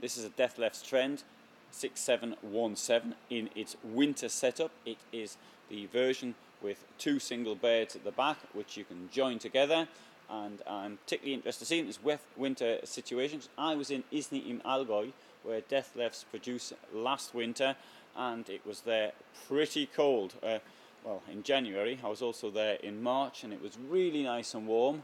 This is a Dethleffs Trend 6717 in its winter setup. It is the version with two single beds at the back which you can join together and I'm particularly interested to see in this winter situations. I was in Isny im Allgäu where Dethleffs produced last winter and it was there pretty cold. Uh, well, in January, I was also there in March and it was really nice and warm.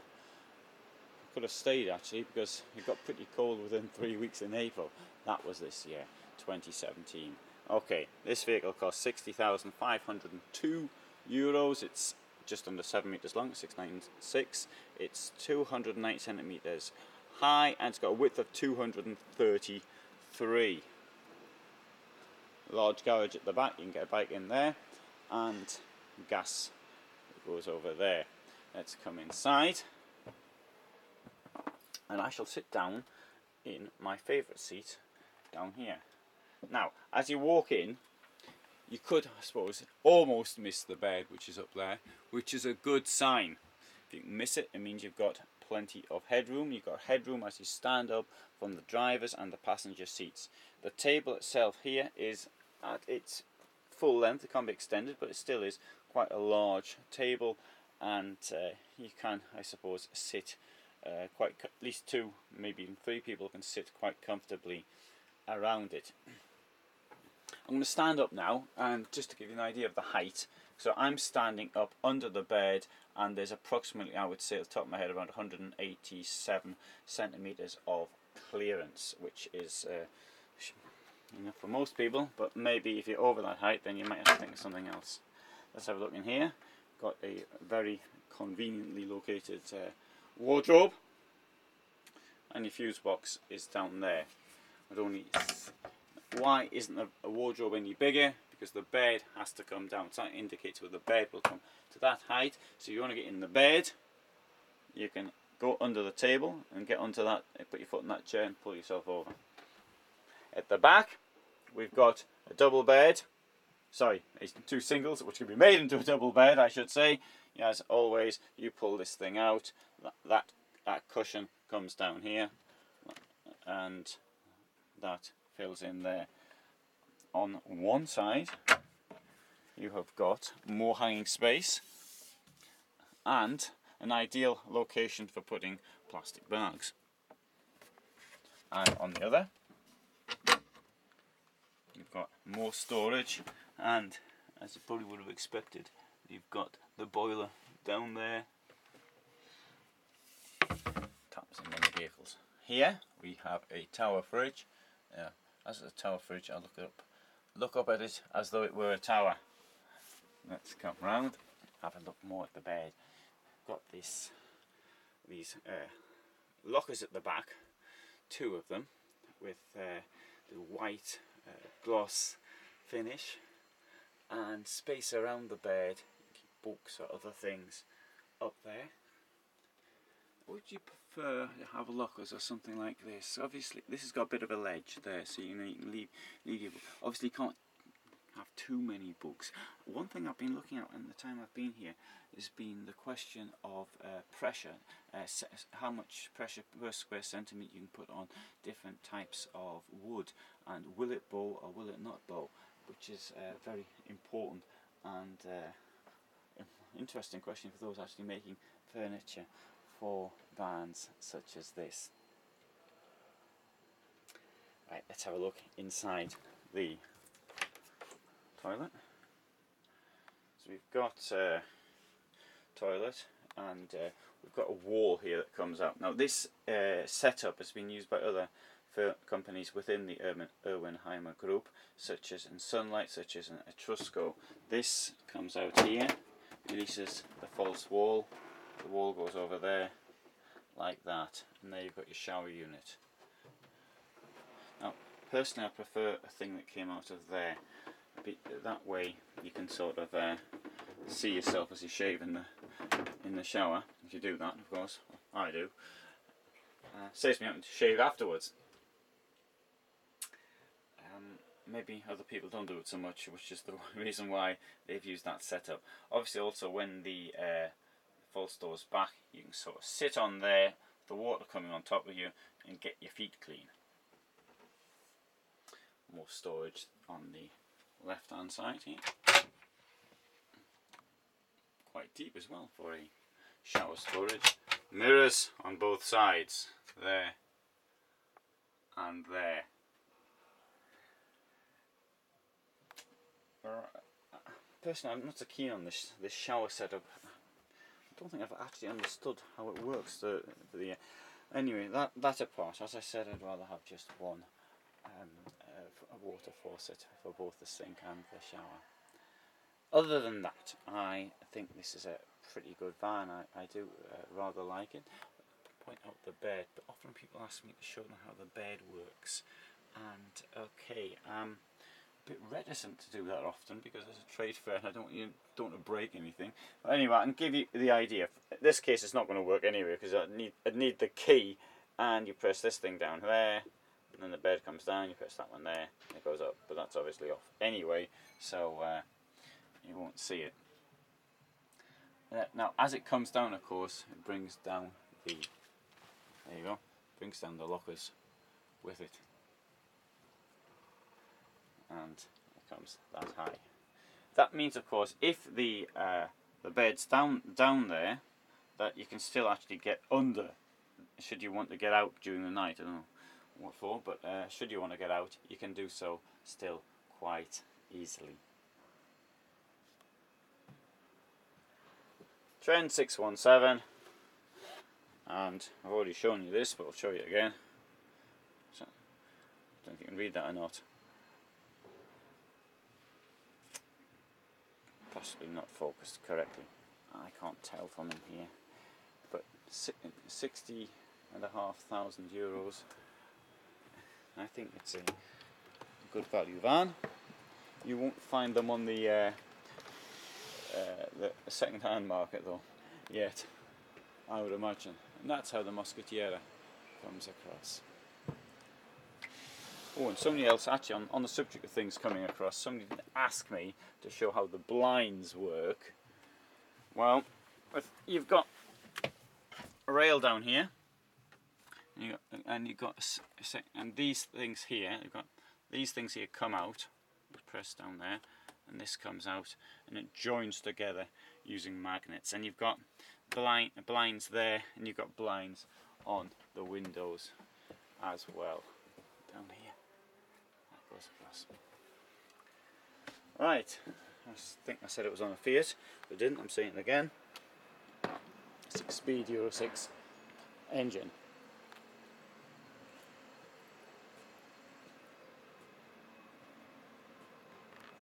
Could have stayed actually because it got pretty cold within three weeks in April. That was this year, 2017. Okay, this vehicle cost 60,502 euros. It's just under 7 meters long, 696. It's 290 centimeters high and it's got a width of 233. Large garage at the back, you can get a bike in there and gas goes over there. Let's come inside and I shall sit down in my favourite seat down here. Now, as you walk in, you could, I suppose, almost miss the bed which is up there, which is a good sign. If you miss it, it means you've got plenty of headroom. You've got headroom as you stand up from the driver's and the passenger seats. The table itself here is at its full length. It can't be extended, but it still is quite a large table, and uh, you can, I suppose, sit uh, quite at least two, maybe even three people can sit quite comfortably around it. I'm going to stand up now and just to give you an idea of the height. So I'm standing up under the bed and there's approximately, I would say at the top of my head, around 187 centimeters of clearance, which is uh, enough for most people, but maybe if you're over that height, then you might have to think of something else. Let's have a look in here. Got a very conveniently located uh, wardrobe, and your fuse box is down there. I'd only why isn't a wardrobe any bigger? Because the bed has to come down. So that indicates where the bed will come to that height. So you want to get in the bed, you can go under the table and get onto that, put your foot in that chair and pull yourself over. At the back, we've got a double bed. Sorry, two singles, which can be made into a double bed, I should say. As always, you pull this thing out, that, that, cushion comes down here, and that fills in there. On one side, you have got more hanging space and an ideal location for putting plastic bags. And on the other, you've got more storage and as you probably would have expected, you've got the boiler down there. Taps in many vehicles. Here we have a tower fridge. Yeah, as a tower fridge, I look up, look up at it as though it were a tower. Let's come round, have a look more at the bed. Got this, these uh, lockers at the back, two of them, with uh, the white uh, gloss finish, and space around the bed, books or other things up there. Would you prefer to have lockers or something like this? Obviously, this has got a bit of a ledge there, so you know you can leave leave your. Obviously, you can't have too many books. One thing I've been looking at in the time I've been here has been the question of uh, pressure, uh, how much pressure per square centimetre you can put on different types of wood, and will it bow or will it not bow, which is uh, very important and uh, interesting question for those actually making furniture for vans such as this. Right, let's have a look inside the toilet. So we've got a toilet and uh, we've got a wall here that comes out. Now this uh, setup has been used by other companies within the Erwin, Erwinheimer group, such as in Sunlight, such as in Etrusco. This comes out here, releases the false wall, the wall goes over there like that and there you've got your shower unit. Now personally I prefer a thing that came out of there. That way you can sort of uh, see yourself as you shave in the in the shower if you do that of course. I do. Uh, saves me having to shave afterwards um, maybe other people don't do it so much which is the reason why they've used that setup obviously also when the uh, false doors back you can sort of sit on there the water coming on top of you and get your feet clean more storage on the left hand side here. Quite deep as well for a shower storage. Mirrors on both sides, there and there. Personally, I'm not so keen on this this shower setup. I don't think I've actually understood how it works. The the anyway that that apart, as I said, I'd rather have just one um, uh, water faucet for both the sink and the shower. Other than that, I think this is a pretty good van. I, I do uh, rather like it. Point out the bed, but often people ask me to show them how the bed works. And okay, um, bit reticent to do that often because it's a trade fair and I don't want you don't want to break anything. But anyway, I can give you the idea. In this case, it's not going to work anyway because I need I need the key, and you press this thing down there, and then the bed comes down. You press that one there, it goes up. But that's obviously off anyway, so uh, you won't see it. Uh, now, as it comes down, of course, it brings down the there you go, brings down the lockers with it and it comes that high. That means, of course, if the uh, the bed's down down there, that you can still actually get under. Should you want to get out during the night, I don't know what for, but uh, should you want to get out, you can do so still quite easily. Trend 617 and I've already shown you this but I'll show you again so, I don't if you can read that or not possibly not focused correctly. I can't tell from in here. But 60 and a half thousand euros. I think it's a good value van. You won't find them on the uh, uh, the second-hand market though, yet. I would imagine, and that's how the Mosquitiera comes across. Oh, and somebody else, actually, on, on the subject of things coming across, somebody did ask me to show how the blinds work. Well, if you've got a rail down here, and, you got, and you've got, and these things here, you've got these things here come out, press down there, and this comes out, and it joins together using magnets. And you've got blind, blinds there, and you've got blinds on the windows as well down here Right, I think I said it was on a Fiat, but didn't, I'm saying it again. 6 speed Euro 6 engine.